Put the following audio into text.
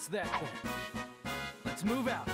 That's that. Let's move out.